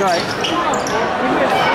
strike.